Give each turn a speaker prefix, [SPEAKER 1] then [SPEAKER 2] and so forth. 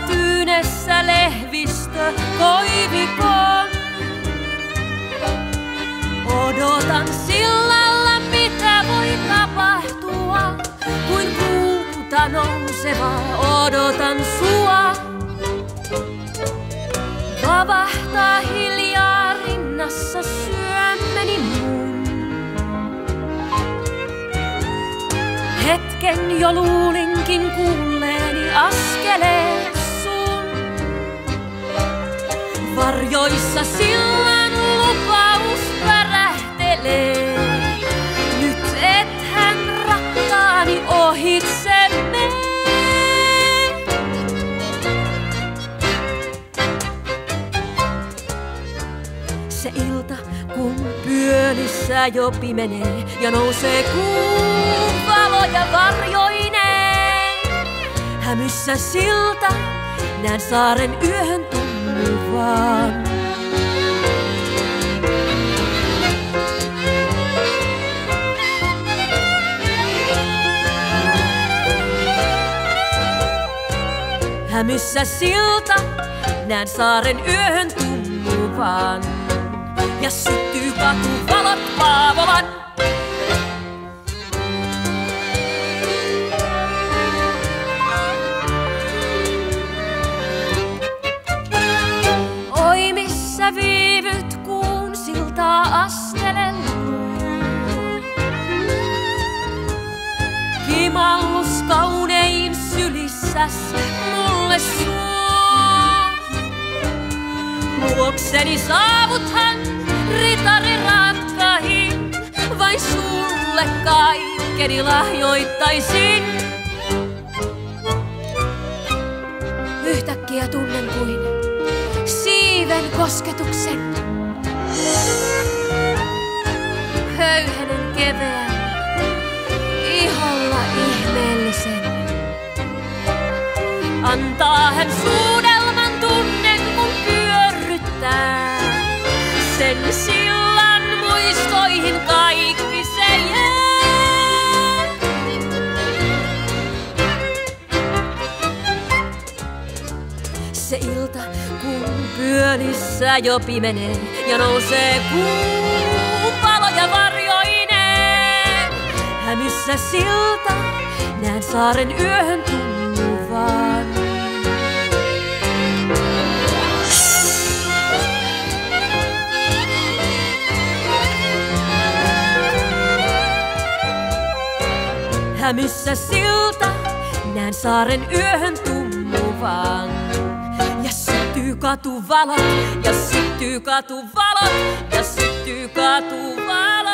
[SPEAKER 1] Tyynessä lehvistö koivikoon. Odotan sillalla, mitä voi tapahtua, kuin kuuta nousevaa odotan sua. Vavahtaa hiljaa rinnassa syömmeni mun. Hetken jo luulinkin kuulleeni askeleet Varjoissa sillan lupaus värähtelee. Nyt ethän rakkaani ohitse. Se ilta, kun pyölissä jo pimenee ja nousee kuun valoja varjoineen. Hämyssä silta, näen saaren yöhön tummuvan. Hämyssä silta, näen saaren yöhön tummuvan. Ja syttyy katuvalot Paavolan. Oi missä viivyt kuun siltaa astelen Kimallus kaunein sylissäs Luokseni saavuthan ritari rakkahin, vain sulle kaikkeni lahjoittaisin. Yhtäkkiä tunnen kuin siiven kosketuksen. Höyhenen keveän, iholla ihmeellisen. Antaa hän suudelman Sen sillan muistoihin kaikki se. Se ilta, kun pyölissä jo pimenee ja nousee kuun valoja varjoineen. Hämyssä silta, näen saaren yöhön tummuvan. Hämyssä silta, näen saaren yöhön tummuvan. Ja syttyy katuvalot, ja syttyy katuvalot, ja syttyy katuvalot.